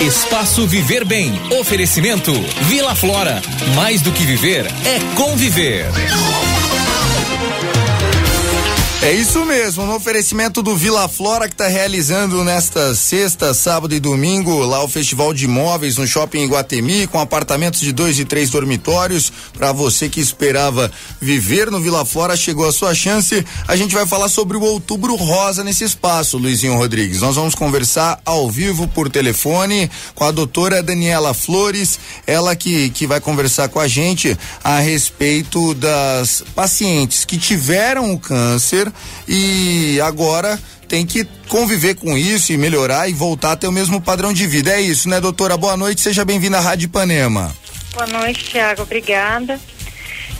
Espaço Viver Bem. Oferecimento Vila Flora. Mais do que viver é conviver. É isso mesmo, no oferecimento do Vila Flora que está realizando nesta sexta, sábado e domingo lá o Festival de Imóveis no Shopping Iguatemi com apartamentos de dois e três dormitórios. Para você que esperava viver no Vila Flora, chegou a sua chance. A gente vai falar sobre o Outubro Rosa nesse espaço, Luizinho Rodrigues. Nós vamos conversar ao vivo por telefone com a doutora Daniela Flores, ela que, que vai conversar com a gente a respeito das pacientes que tiveram o câncer e agora tem que conviver com isso e melhorar e voltar a ter o mesmo padrão de vida. É isso, né, doutora? Boa noite, seja bem-vinda à Rádio Ipanema. Boa noite, Tiago, obrigada.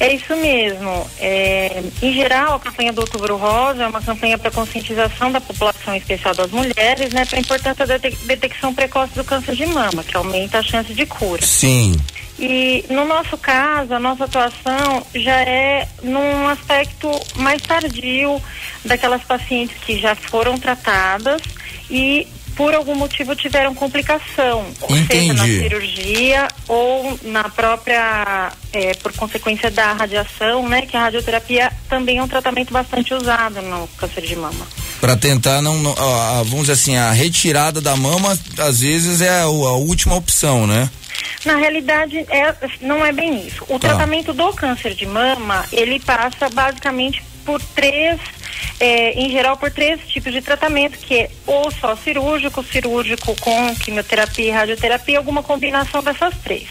É isso mesmo. É, em geral, a campanha do Outubro Rosa é uma campanha para conscientização da população, em especial das mulheres, né, para a importância da detecção precoce do câncer de mama, que aumenta a chance de cura. Sim. E no nosso caso, a nossa atuação já é num aspecto mais tardio daquelas pacientes que já foram tratadas e por algum motivo tiveram complicação, ou Entendi. seja, na cirurgia ou na própria, é, por consequência da radiação, né? Que a radioterapia também é um tratamento bastante usado no câncer de mama. Para tentar não, não a, vamos dizer assim, a retirada da mama às vezes é a, a última opção, né? Na realidade, é, não é bem isso. O Tá. tratamento do câncer de mama, ele passa basicamente por três, é, em geral, por três tipos de tratamento, que é ou só cirúrgico, cirúrgico com quimioterapia e radioterapia, alguma combinação dessas três.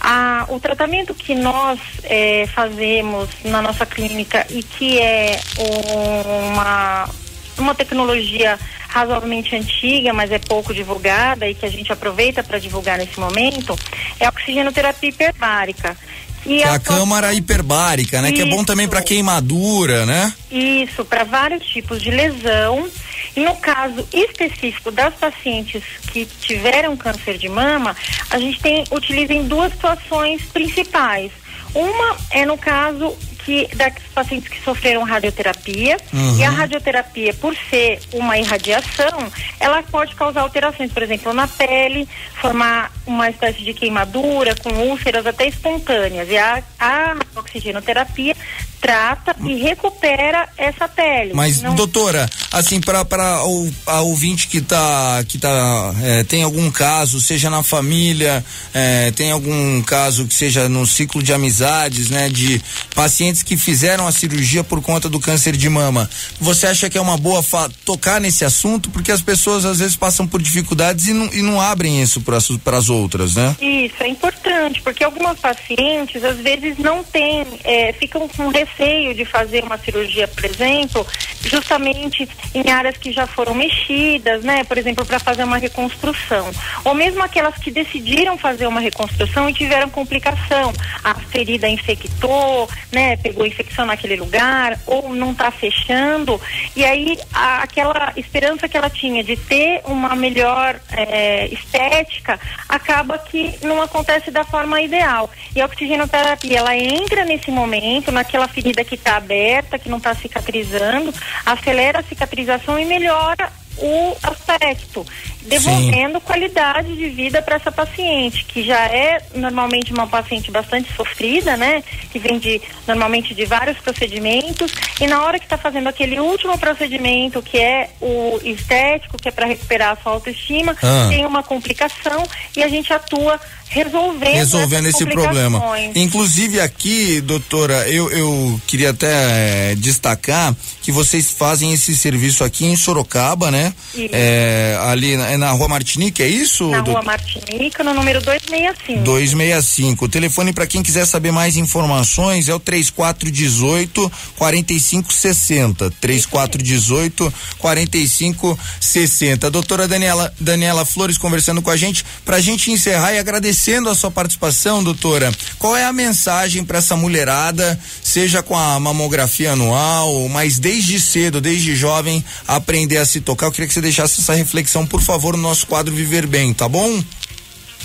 Ah, o tratamento que nós eh, fazemos na nossa clínica e que é uma, uma tecnologia razoavelmente antiga, mas é pouco divulgada e que a gente aproveita para divulgar nesse momento, é a oxigenoterapia hiperbárica. E é a atuação- câmara hiperbárica, né? Que é bom também para Isso. queimadura, né? Isso, para vários tipos de lesão. E no caso específico das pacientes que tiveram câncer de mama, a gente tem utiliza em duas situações principais. Uma é no caso que das pacientes que sofreram radioterapia Uhum. e a radioterapia por ser uma irradiação ela pode causar alterações por exemplo na pele formar uma espécie de queimadura com úlceras até espontâneas e a, a oxigenoterapia trata e recupera essa pele Mas, Não- doutora, assim, para o a ouvinte que tá que tá é, tem algum caso, seja na família, é, tem algum caso que seja no ciclo de amizades, né, de pacientes que fizeram a cirurgia por conta do câncer de mama. Você acha que é uma boa tocar nesse assunto porque as pessoas às vezes passam por dificuldades e não, e não abrem isso para as outras, né? Isso é importante, porque algumas pacientes às vezes não têm, é, ficam com receio de fazer uma cirurgia, por exemplo, justamente em áreas que já foram mexidas, né? Por exemplo, para fazer uma reconstrução. Ou mesmo aquelas que decidiram fazer uma reconstrução e tiveram complicação. A ferida infectou, né? Pegou infecção naquele lugar, ou não está fechando. E aí a- aquela esperança que ela tinha de ter uma melhor é, estética acaba que não acontece da forma ideal. E a oxigenoterapia, ela entra nesse momento, naquela ferida que está aberta, que não está cicatrizando, acelera a cicatrização e melhora o aspecto, devolvendo qualidade de vida para essa paciente, que já é normalmente uma paciente bastante sofrida, né? Que vem de normalmente de vários procedimentos e na hora que está fazendo aquele último procedimento, que é o estético, que é para recuperar a sua autoestima, Ah. tem uma complicação e a gente atua resolvendo, resolvendo esse problema. Inclusive aqui, doutora, eu, eu queria até eh, destacar que vocês fazem esse serviço aqui em Sorocaba, né? Isso. É, ali na, é na Rua Martinique, é isso? Na doutor? rua Martinica, no número 265. 265. O telefone para quem quiser saber mais informações é o 3418 4560. 3418 4560. Doutora Daniela Daniela Flores conversando com a gente pra gente encerrar e agradecendo a sua participação, doutora. Qual é a mensagem para essa mulherada, seja com a mamografia anual, mas desde cedo, desde jovem, aprender a se tocar? Eu queria que você deixasse essa reflexão, por favor, no nosso quadro Viver Bem, tá bom?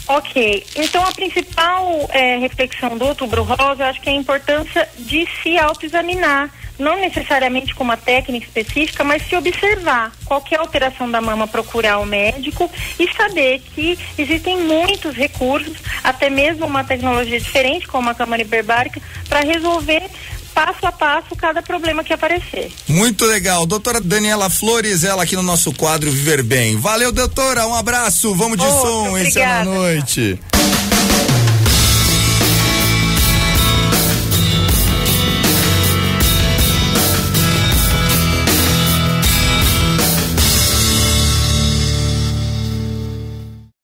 Ok, então a principal eh, reflexão do Outubro Rosa, eu acho que é a importância de se autoexaminar, não necessariamente com uma técnica específica, mas se observar qualquer alteração da mama, procurar o médico e saber que existem muitos recursos, até mesmo uma tecnologia diferente, como a câmara hiperbárica, para resolver passo a passo cada problema que aparecer. Muito legal. Doutora Daniela Flores, ela aqui no nosso quadro Viver Bem. Valeu, doutora. Um abraço. Vamos de som. Esse é a noite.